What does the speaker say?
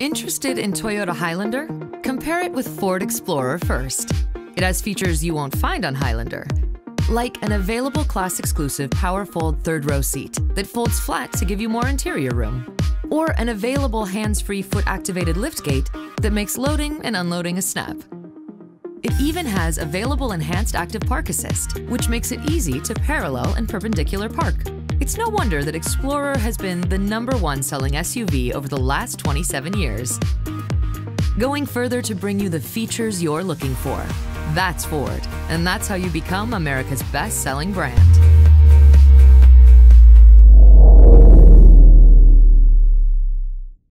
Interested in Toyota Highlander? Compare it with Ford Explorer first. It has features you won't find on Highlander, like an available class exclusive power fold third row seat that folds flat to give you more interior room, or an available hands free foot activated liftgate that makes loading and unloading a snap. It even has available enhanced active park assist, which makes it easy to parallel and perpendicular park. It's no wonder that Explorer has been the number one selling SUV over the last 27 years. Going further to bring you the features you're looking for. That's Ford, and that's how you become America's best selling brand.